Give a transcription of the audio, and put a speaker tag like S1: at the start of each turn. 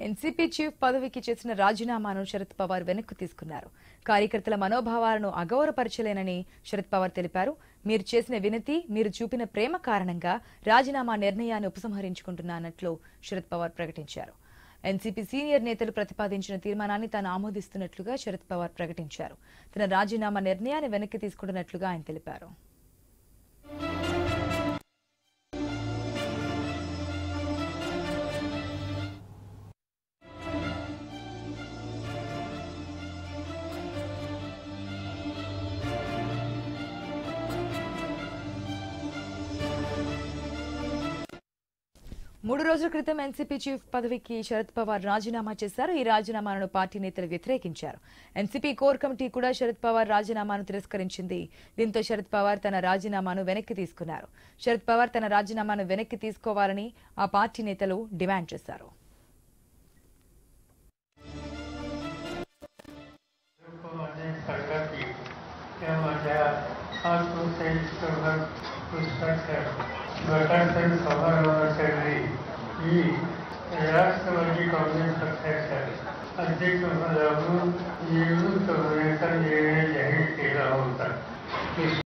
S1: NCP chief పదవికి చేసిన రాజీనామాను శరద్ పవార్ వెనక్కు తీసుకున్నారు. కార్యకర్తల మనోభావాలను అగౌరవపరచలేనని శరద్ పవార్ తెలిపారు. మీరు చేసిన వినతి మీరు చూపిన ప్రేమ కారణంగా రాజీనామా నిర్ణయాన్ని ఉపసంహరించుకుంటున్నానట్లు శరద్ పవార్ ప్రకటించారు. ఎన్సీపీ సీనియర్ నేతలు ప్రతిపాదించిన తీర్మానాన్ని తాను ఆమోదిస్తున్నట్లుగా శరద్ పవార్ ప్రకటించారు. తన రాజీనామా నిర్ణయాన్ని వెనక్కి తీసుకుంటున్నట్లుగా ఆయన తెలిపారు. మూడు రోజుల క్రితం ఎన్సీపీ చీఫ్ పదవికి శరద్ పవార్ రాజీనామా చేశారు ఈ రాజీనామాను పార్టీ నేతలు వ్యతిరేకించారు ఎన్సీపీ కోర్ కమిటీ కూడా శరద్ పవార్ రాజీనామాను తిరస్కరించింది దీంతో శరద్ పవార్ తన రాజీనామాను వెనక్కి తీసుకున్నారు శరద్ పవార్ తన రాజీనామాను వెనక్కి తీసుకోవాలని ఆ పార్టీ నేతలు డిమాండ్ చేశారు
S2: अनेक सरकार की राष्ट्रवादी म्हणजे काँग्रेस पक्षाच्या अध्यक्षपदावरून निवडून करण्याचा निर्णय जाहीर केला होता.